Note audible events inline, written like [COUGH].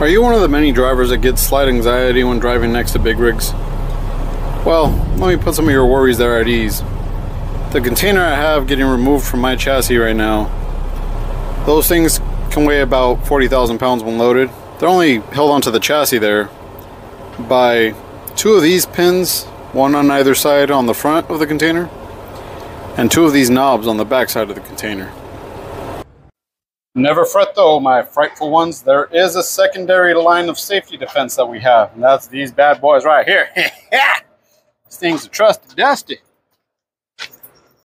Are you one of the many drivers that get slight anxiety when driving next to big rigs? Well, let me put some of your worries there at ease. The container I have getting removed from my chassis right now, those things can weigh about 40,000 pounds when loaded. They're only held onto the chassis there by two of these pins, one on either side on the front of the container, and two of these knobs on the back side of the container. Never fret though, my frightful ones. There is a secondary line of safety defense that we have, and that's these bad boys right here. [LAUGHS] these things are trusted dusty.